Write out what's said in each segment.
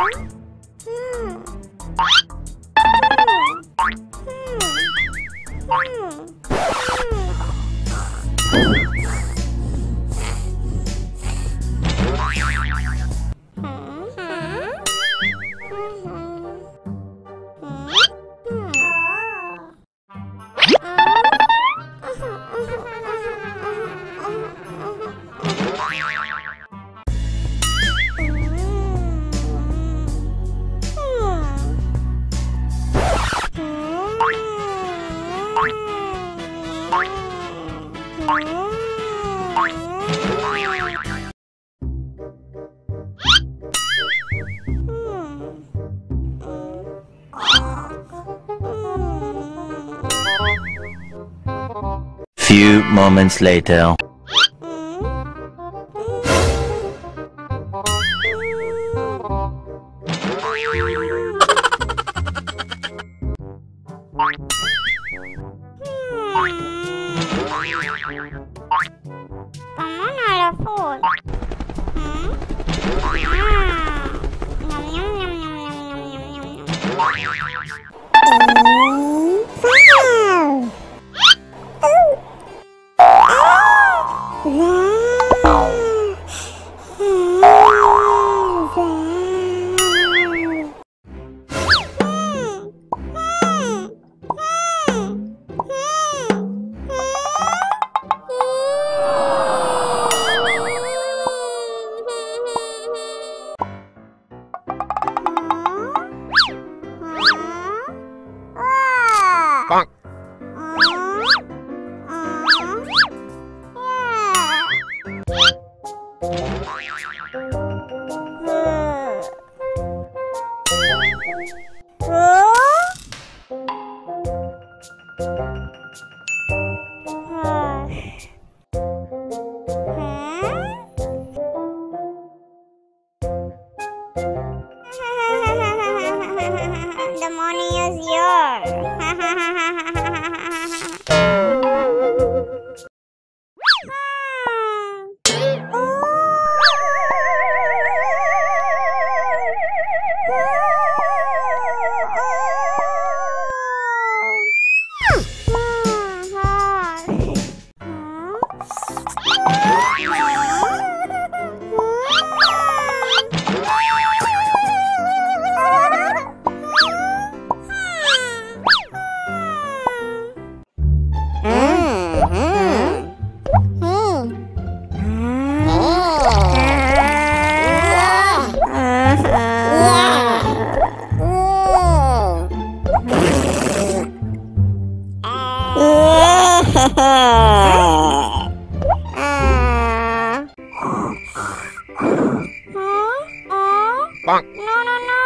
Hmm. Few moments later. Come on, Alafur. Hmm? Ah. Yum, yum, yum, yum, yum, yum, yum, yum, Bonk. No, no, no.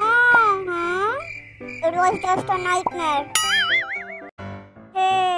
Oh, huh? It was just a nightmare. Hey.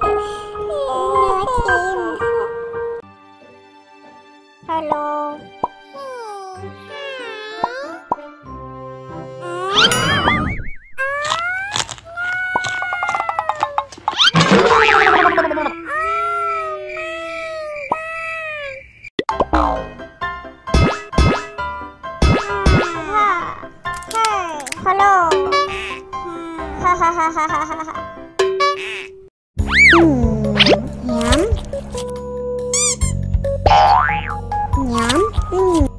oh. hmm. Yum. Yum. Mm.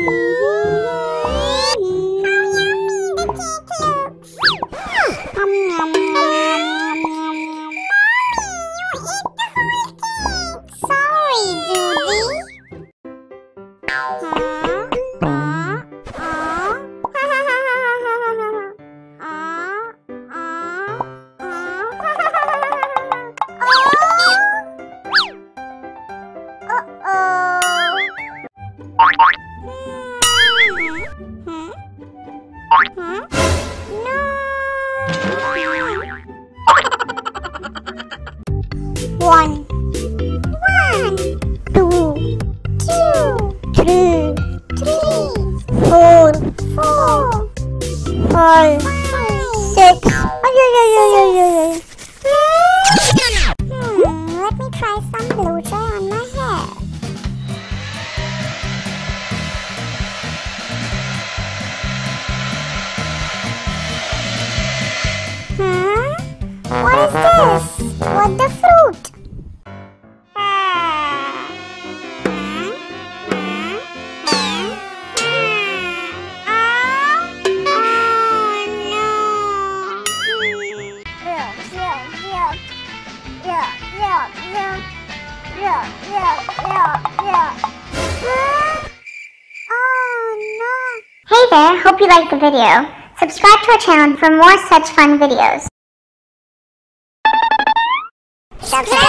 Uhum. Is this? What the fruit? Hey there, hope you liked the video. Subscribe to our channel for more such fun videos. Subscribe!